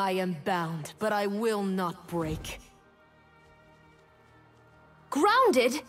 I am bound, but I will not break. Grounded?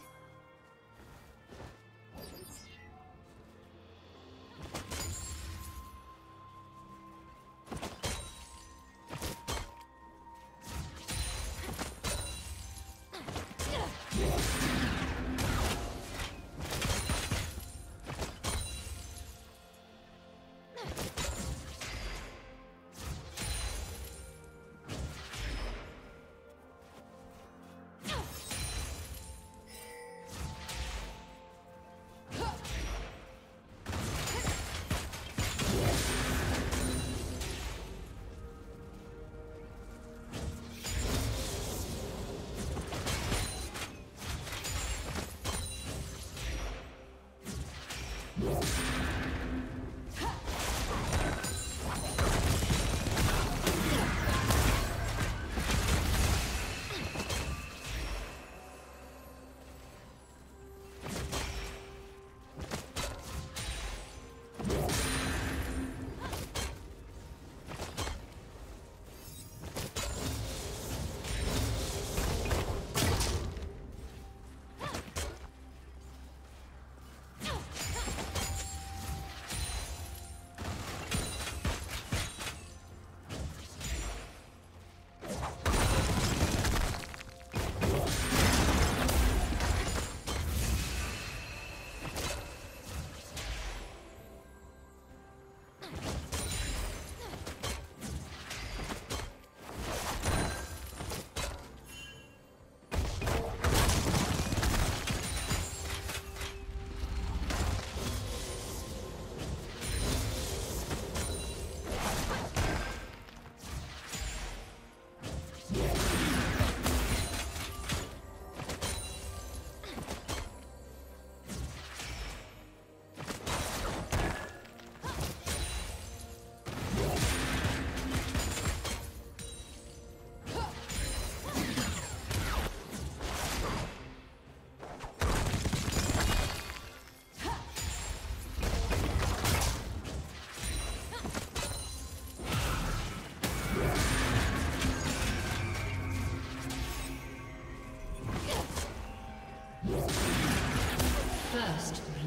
Yeah.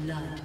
Blood.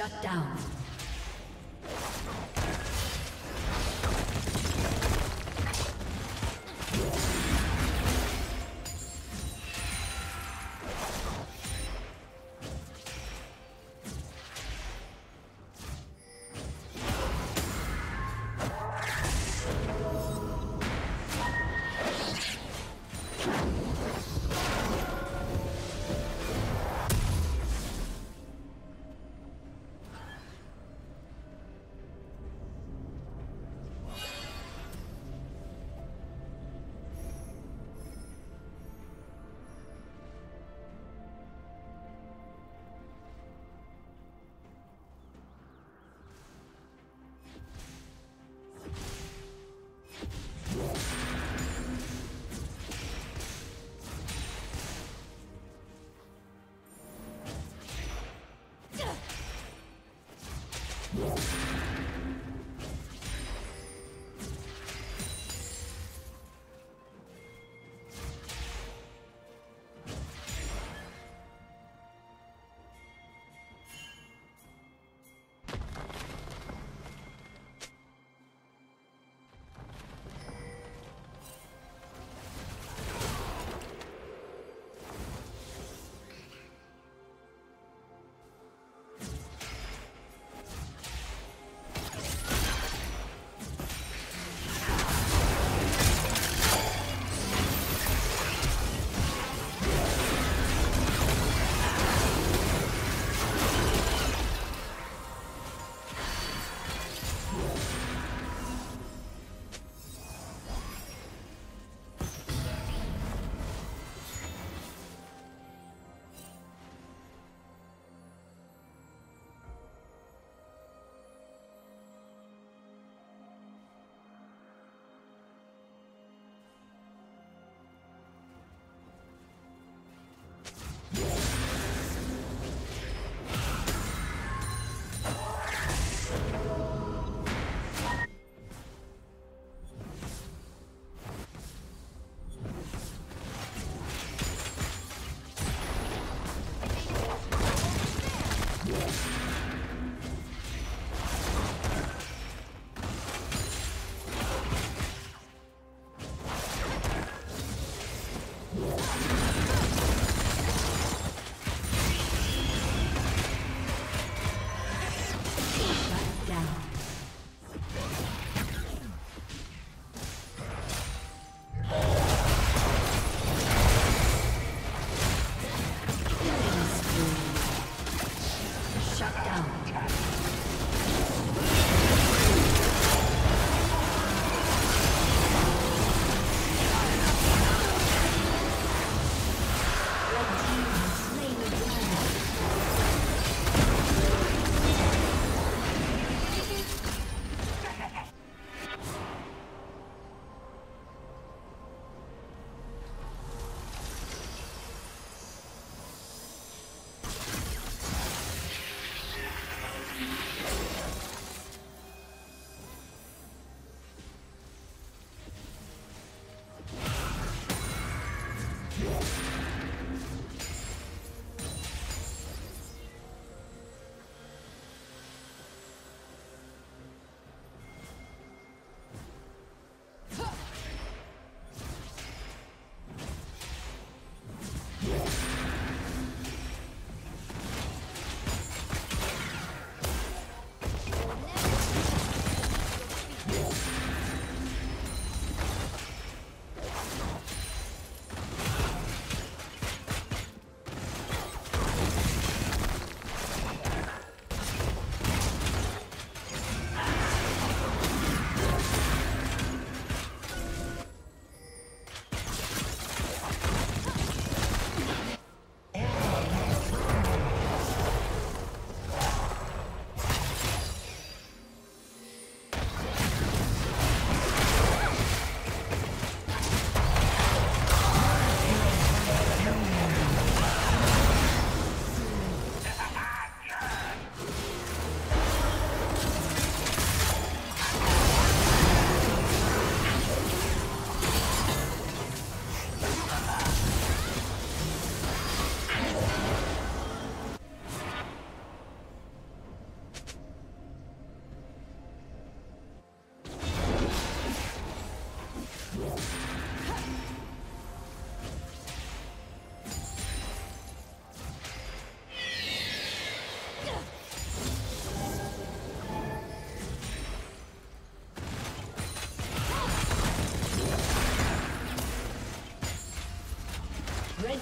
Shut down.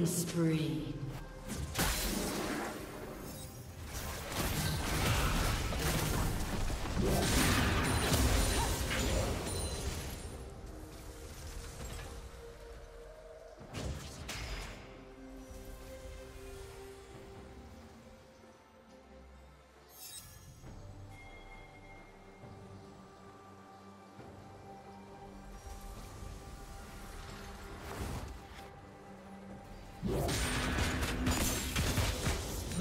Killing spree.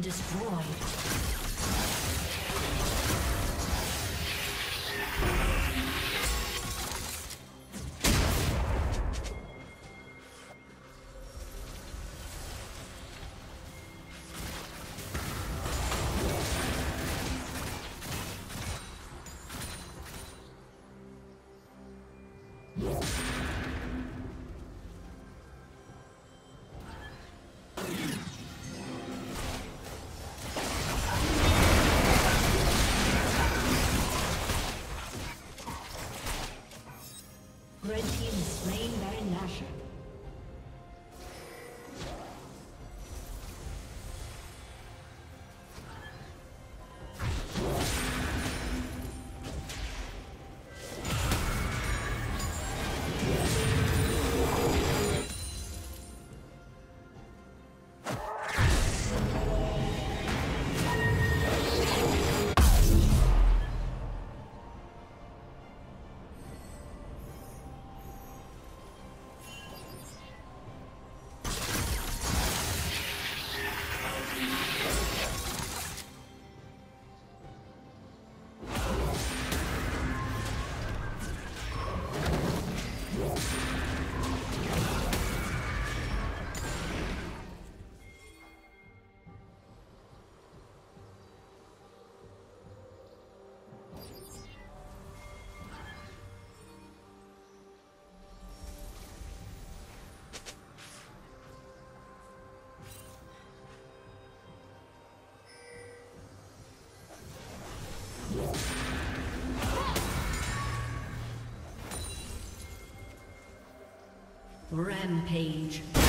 destroyed. Rampage.